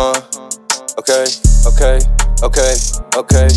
Uh, okay, okay, okay, okay.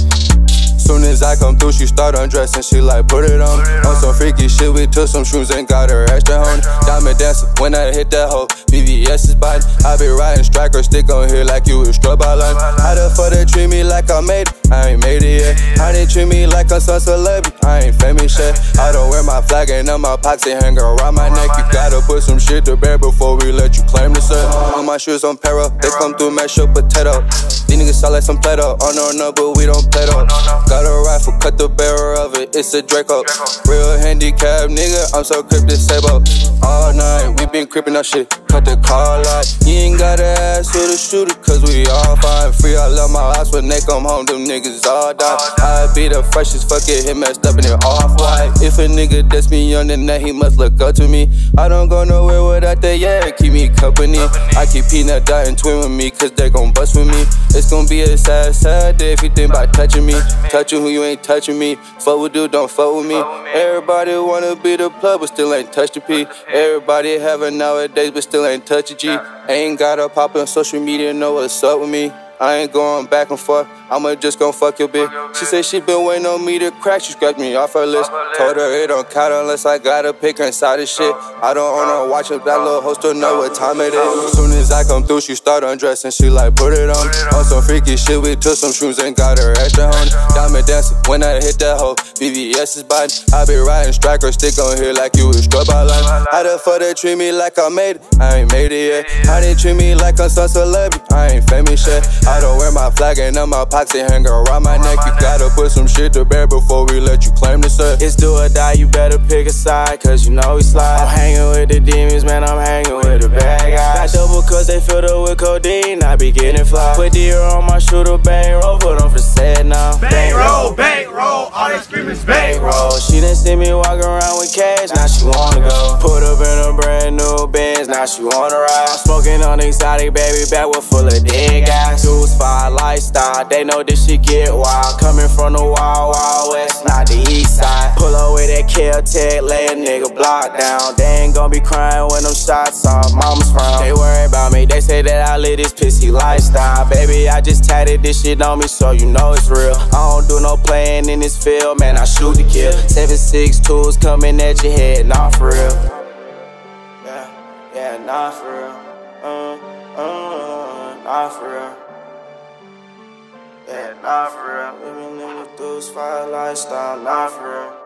Soon as I come through, she start undressing. She like, put it on. On some freaky shit, we took some shrooms and got her extra on. Diamond dancer, when I hit that hoe, BBS is biting. I be riding striker, stick on here like you was struck by line. How the fuck they treat me like I made it? I ain't made it yet. How they treat me like I'm some celebrity? I ain't famous yet. I don't wear my flag and on my pockets hang around my neck. You gotta put some shit to bear before we let you claim set. On my shoes on para, they come through mash up potato. These niggas sound like some Play-Doh. Oh no, no, but we don't play though. Got a rifle, cut the barrel of it, it's a Draco. Real handicap nigga, I'm so cryptic, sable. All night, we been creeping up shit, cut the car light. You ain't gotta ask the shooter, cause we all fine. Free, I love my house when they come home, them niggas all die. I be the freshest, fuck it, hit messed up in it off white. If a nigga that's me on the net, he must look up to me. I don't go nowhere without that, yeah, keep me company. I keep peanut dotting twin with me, cause they gon' bust with me. It's gonna be a sad, sad day if you think about touching me. Touching who you ain't touching me. Fuck with dude, don't fuck with me. Everybody wanna be the plug, but still ain't touch the P. Everybody having nowadays, but still ain't touch a G. Ain't gotta pop on social media, know what's up with me. I ain't going back and forth. I'ma just gon' fuck your bitch. She said she been waiting on me to crack. She scratched me off her list. Told her it don't count unless I got a pick inside of shit. I don't wanna watch up that little host to know what time it is. Soon as I come through, she start undressing. She like put it on. On some freaky shit, we took some shrooms and got her extra on. Diamond dancing when I hit that hoe. BBS is biting. I be riding striker, stick on here like you was struck by line. How the fuck they treat me like I made it? I ain't made it yet. How they treat me like I'm some celebrity? I ain't famous yet. I don't wear my flag and on my pockets hang around my neck. You gotta put some shit to bear before we let you claim the set. It's do or die, you better pick a side, cause you know we slide. I'm hanging with the demons, man, I'm hanging with the bad guys. Got double cause they filled up with codeine, I be getting fly. Put deer on my shooter, bang around with cash, now she wanna go. Put up in a brand new Benz, now she wanna ride. Smoking on exotic, baby, back with full of dead guys. Dudes fire lifestyle, they know this shit get wild. Coming with lay a nigga block down. They ain't gonna be crying when them shots off mama's frown. They worry about me, they say that I live this pissy lifestyle. Baby, I just tatted this shit on me so you know it's real. I don't do no playing in this field, man, I shoot to kill. Seven six tools coming at your head, not for real. Yeah, yeah, not for real. Uh, uh, not for real. Yeah, not for real. Living in the dudes fire lifestyle, not for real.